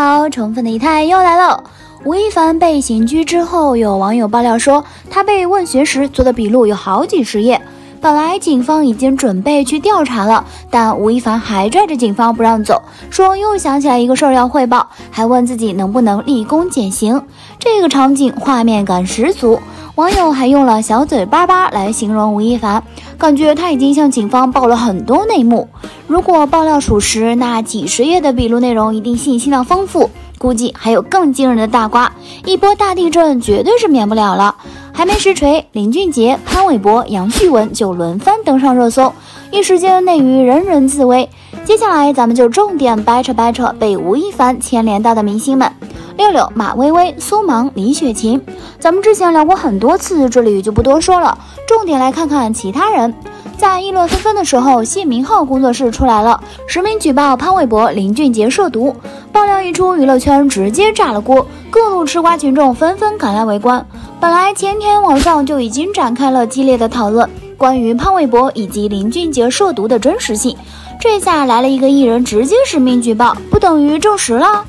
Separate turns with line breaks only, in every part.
好，宠粉的仪态又来了。吴亦凡被刑拘之后，有网友爆料说，他被问询时做的笔录有好几十页。本来警方已经准备去调查了，但吴亦凡还拽着警方不让走，说又想起来一个事儿要汇报，还问自己能不能立功减刑。这个场景画面感十足，网友还用了“小嘴巴巴”来形容吴亦凡，感觉他已经向警方爆了很多内幕。如果爆料属实，那几十页的笔录内容一定信息量丰富。估计还有更惊人的大瓜，一波大地震绝对是免不了了。还没实锤，林俊杰、潘玮柏、杨旭文就轮番登上热搜，一时间内娱人人自危。接下来咱们就重点掰扯掰扯被吴亦凡牵连到的明星们：六六、马薇薇、苏芒、李雪琴。咱们之前聊过很多次，这里就不多说了，重点来看看其他人。在议论纷纷的时候，谢明浩工作室出来了，实名举报潘玮柏、林俊杰涉毒。爆料一出，娱乐圈直接炸了锅，各路吃瓜群众纷纷赶来围观。本来前天网上就已经展开了激烈的讨论，关于潘玮柏以及林俊杰涉毒的真实性，这下来了一个艺人直接实名举报，不等于证实了？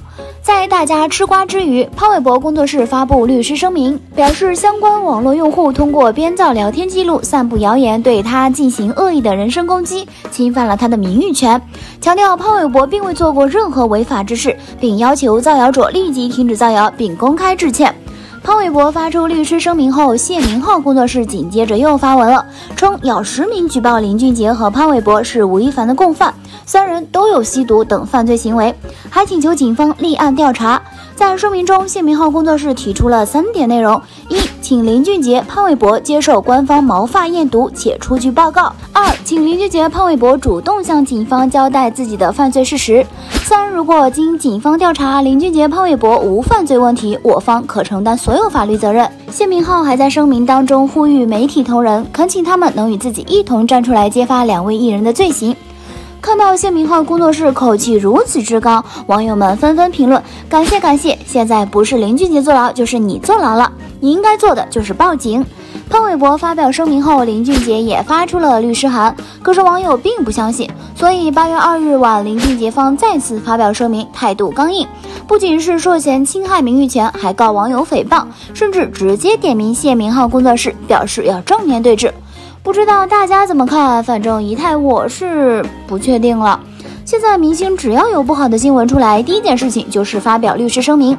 在大家吃瓜之余，潘玮柏工作室发布律师声明，表示相关网络用户通过编造聊天记录、散布谣言，对他进行恶意的人身攻击，侵犯了他的名誉权。强调潘玮柏并未做过任何违法之事，并要求造谣者立即停止造谣，并公开致歉。潘玮柏发出律师声明后，谢明浩工作室紧接着又发文了，称要实名举报林俊杰和潘玮柏是吴亦凡的共犯。三人都有吸毒等犯罪行为，还请求警方立案调查。在声明中，谢明浩工作室提出了三点内容：一，请林俊杰、潘玮柏接受官方毛发验毒且出具报告；二，请林俊杰、潘玮柏主动向警方交代自己的犯罪事实；三，如果经警方调查，林俊杰、潘玮柏无犯罪问题，我方可承担所有法律责任。谢明浩还在声明当中呼吁媒体同仁，恳请他们能与自己一同站出来揭发两位艺人的罪行。看到谢明浩工作室口气如此之高，网友们纷纷评论：感谢感谢！现在不是林俊杰坐牢，就是你坐牢了。你应该做的就是报警。潘玮柏发表声明后，林俊杰也发出了律师函，可是网友并不相信，所以八月二日晚，林俊杰方再次发表声明，态度刚硬，不仅是涉嫌侵害名誉权，还告网友诽谤，甚至直接点名谢明浩工作室，表示要正面对质。不知道大家怎么看？反正仪态我是不确定了。现在明星只要有不好的新闻出来，第一件事情就是发表律师声明。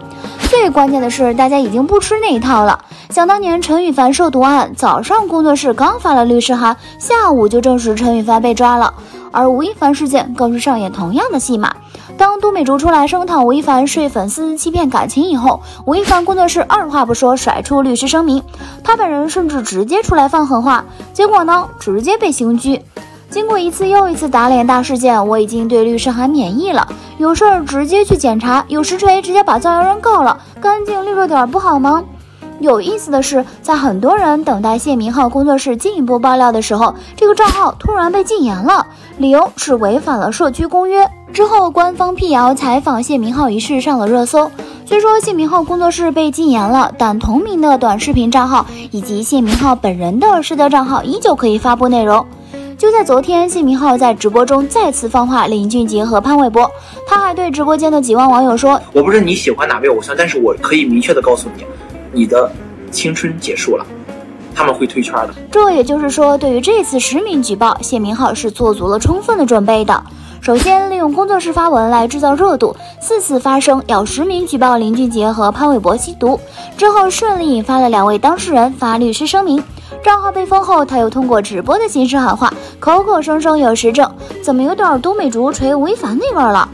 最关键的是，大家已经不吃那一套了。想当年陈羽凡涉毒案，早上工作室刚发了律师函，下午就证实陈羽凡被抓了。而吴亦凡事件更是上演同样的戏码。当都美竹出来声讨吴亦凡睡粉丝、欺骗感情以后，吴亦凡工作室二话不说甩出律师声明，他本人甚至直接出来放狠话，结果呢，直接被刑拘。经过一次又一次打脸大事件，我已经对律师函免疫了，有事儿直接去检查，有实锤直接把造谣人告了，干净利落点不好吗？有意思的是，在很多人等待谢明浩工作室进一步爆料的时候，这个账号突然被禁言了，理由是违反了社区公约。之后，官方辟谣采访谢明浩一事上了热搜。虽说谢明浩工作室被禁言了，但同名的短视频账号以及谢明浩本人的社交账号依旧可以发布内容。就在昨天，谢明浩在直播中再次放话林俊杰和潘玮柏，他还对直播间的几万网友说：“
我不知道你喜欢哪位偶像，但是我可以明确的告诉你。”你的青春结束了，他们会退圈的。
这也就是说，对于这次实名举报，谢明浩是做足了充分的准备的。首先，利用工作室发文来制造热度，四次发声要实名举报林俊杰和潘玮柏吸毒，之后顺利引发了两位当事人发律师声明。账号被封后，他又通过直播的形式喊话，口口声声有实证，怎么有点都美竹锤吴亦凡那味儿了？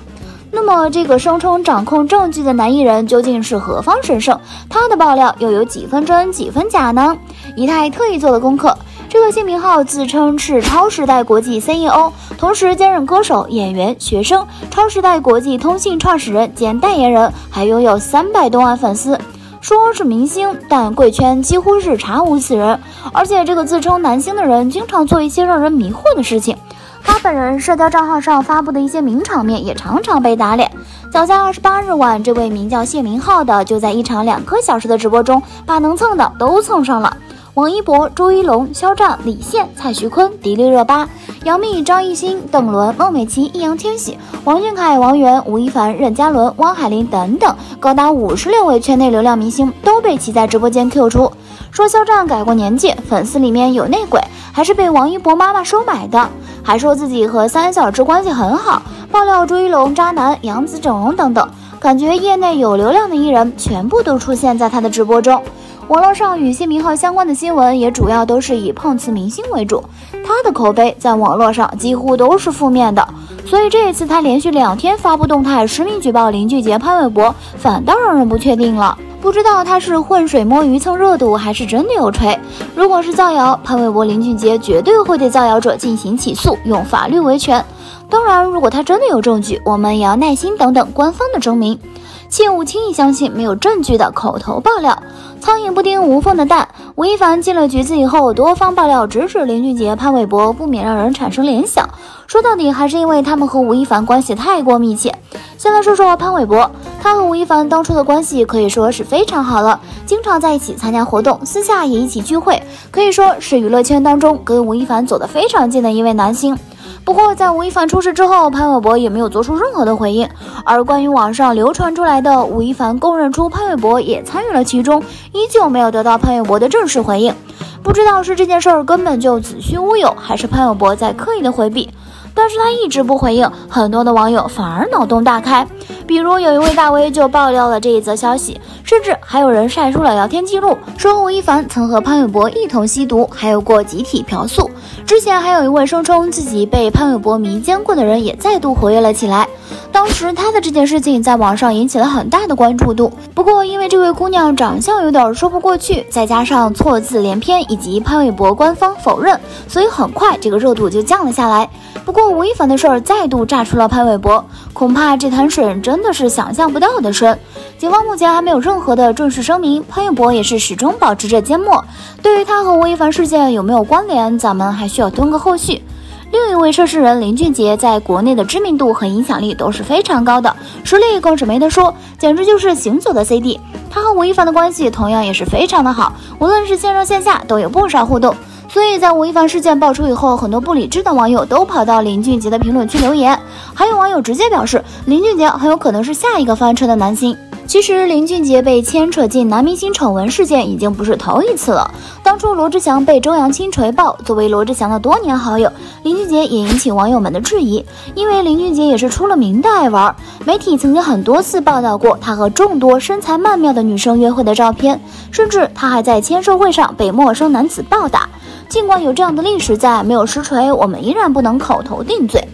那么，这个声称掌控证据的男艺人究竟是何方神圣？他的爆料又有几分真几分假呢？仪态特意做了功课，这个姓名号自称是超时代国际 CEO，同时兼任歌手、演员、学生、超时代国际通信创始人兼代言人，还拥有三百多万粉丝。说是明星，但贵圈几乎是查无此人。而且，这个自称男星的人经常做一些让人迷惑的事情。他本人社交账号上发布的一些名场面也常常被打脸。早在二十八日晚，这位名叫谢明浩的就在一场两个小时的直播中，把能蹭的都蹭上了。王一博、周一龙、肖战、李现、蔡徐坤、迪丽热巴、杨幂、张艺兴、邓伦、孟美岐、易烊千玺、王俊凯、王源、吴亦凡、任嘉伦、汪海林等等，高达五十六位圈内流量明星都被其在直播间 Q 出，说肖战改过年纪，粉丝里面有内鬼，还是被王一博妈妈收买的，还说自己和三小只关系很好，爆料朱一龙渣男、杨紫整容等等，感觉业内有流量的艺人全部都出现在他的直播中。网络上与谢明浩相关的新闻也主要都是以碰瓷明星为主，他的口碑在网络上几乎都是负面的，所以这一次他连续两天发布动态实名举报林俊杰、潘玮柏，反倒让人不确定了。不知道他是浑水摸鱼蹭热度，还是真的有锤。如果是造谣，潘玮柏、林俊杰绝对会对造谣者进行起诉，用法律维权。当然，如果他真的有证据，我们也要耐心等等官方的证明。切勿轻易相信没有证据的口头爆料。苍蝇不叮无缝的蛋。吴亦凡进了局子以后，多方爆料指使林俊杰、潘玮柏，不免让人产生联想。说到底，还是因为他们和吴亦凡关系太过密切。先来说说潘玮柏，他和吴亦凡当初的关系可以说是非常好了，经常在一起参加活动，私下也一起聚会，可以说是娱乐圈当中跟吴亦凡走得非常近的一位男星。不过，在吴亦凡出事之后，潘玮柏也没有做出任何的回应。而关于网上流传出来的吴亦凡供认出潘玮柏也参与了其中，依旧没有得到潘玮柏的正式回应。不知道是这件事儿根本就子虚乌有，还是潘玮柏在刻意的回避。但是他一直不回应，很多的网友反而脑洞大开。比如有一位大 V 就爆料了这一则消息，甚至还有人晒出了聊天记录，说吴亦凡曾和潘玮柏一同吸毒，还有过集体嫖宿。之前还有一位声称自己被潘玮柏迷奸过的人也再度活跃了起来。当时他的这件事情在网上引起了很大的关注度。不过因为这位姑娘长相有点说不过去，再加上错字连篇以及潘玮柏官方否认，所以很快这个热度就降了下来。不过吴亦凡的事儿再度炸出了潘玮柏，恐怕这潭水真的是想象不到的深。警方目前还没有任何的正式声明，潘玮柏也是始终保持着缄默。对于他和吴亦凡事件有没有关联，咱们还需要蹲个后续。另一位涉事人林俊杰在国内的知名度和影响力都是非常高的，实力更是没得说，简直就是行走的 CD。他和吴亦凡的关系同样也是非常的好，无论是线上线下都有不少互动。所以在吴亦凡事件爆出以后，很多不理智的网友都跑到林俊杰的评论区留言，还有网友直接表示林俊杰很有可能是下一个翻车的男星。其实林俊杰被牵扯进男明星丑闻事件已经不是头一次了。当初罗志祥被周扬青锤爆，作为罗志祥的多年好友，林俊杰也引起网友们的质疑，因为林俊杰也是出了名的爱玩。媒体曾经很多次报道过他和众多身材曼妙的女生约会的照片，甚至他还在签售会上被陌生男子暴打。尽管有这样的历史在，没有实锤，我们依然不能口头定罪。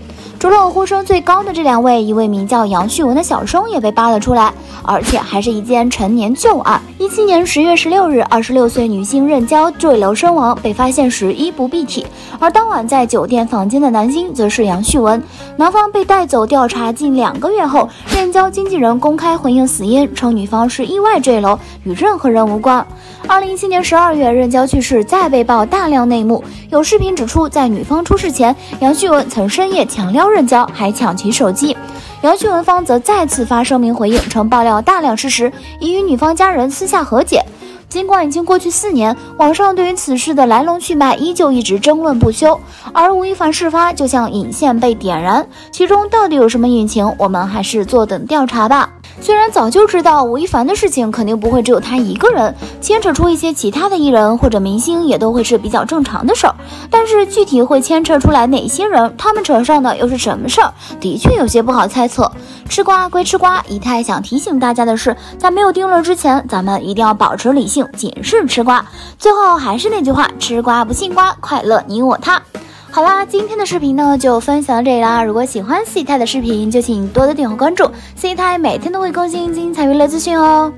除了呼声最高的这两位，一位名叫杨旭文的小生也被扒了出来，而且还是一件陈年旧案。一七年十月十六日，二十六岁女性任娇坠楼身亡，被发现时衣不蔽体，而当晚在酒店房间的男星则是杨旭文。男方被带走调查近两个月后，任娇经纪人公开回应死因，称女方是意外坠楼，与任何人无关。二零一七年十二月，任娇去世，再被曝大量内幕，有视频指出，在女方出事前，杨旭文曾深夜强撩。人交还抢其手机，杨旭文方则再次发声明回应，称爆料大量事实，已与女方家人私下和解。尽管已经过去四年，网上对于此事的来龙去脉依旧一直争论不休，而吴亦凡事发就像引线被点燃，其中到底有什么隐情，我们还是坐等调查吧。虽然早就知道吴亦凡的事情肯定不会只有他一个人，牵扯出一些其他的艺人或者明星也都会是比较正常的事儿，但是具体会牵扯出来哪些人，他们扯上的又是什么事儿，的确有些不好猜测。吃瓜归吃瓜，姨太想提醒大家的是，在没有定论之前，咱们一定要保持理性，谨慎吃瓜。最后还是那句话，吃瓜不信瓜，快乐你我他。好啦，今天的视频呢就分享到这里啦。如果喜欢 C 太的视频，就请多多点个关注，C 太每天都会更新精彩娱乐资讯哦。